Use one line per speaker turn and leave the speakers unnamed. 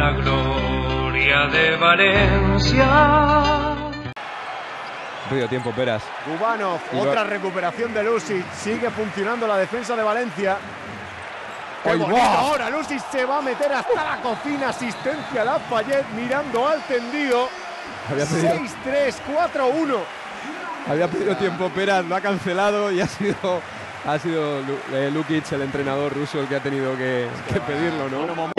la gloria de Valencia.
Medio tiempo, Peras.
Cubanov, otra recuperación de Lucic. Sigue funcionando la defensa de Valencia. ¡Qué bonito! Ahora Lucic se va a meter hasta la cocina. Asistencia a Lafayette mirando al tendido. 6-3, 4-1.
había pedido tiempo, Peras, lo ha cancelado y ha sido, ha sido eh, Lukic, el entrenador ruso, el que ha tenido que, que pedirlo, ¿no?